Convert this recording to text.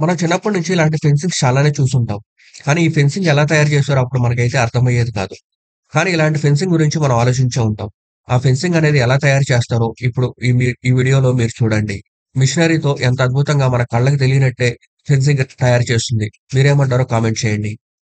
మనం చిన్నప్పటి నుంచి ఇలాంటి ఫెన్సింగ్ చాలానే చూసుంటాం. కానీ ఈ ఫెన్సింగ్ ఎలా తయారు చేశారో అప్పుడు మనకైతే అర్థమయ్యేది కాదు. కానీ ఇలాంటి ఫెన్సింగ్ గురించి మనం ఆలోచించే ఉంటాం. ఆ ఫెన్సింగ్ అనేది ఎలా తయారు చేస్తారో ఇప్పుడు ఈ ఈ వీడియోలో మీరు చూడండి. మిషనరీతో ఎంత అద్భుతంగా మన కళ్ళకి తెలియనట్టే ఫెన్సింగ్ తయారు చేస్తుంది. మీరేమంటారో కామెంట్ చేయండి.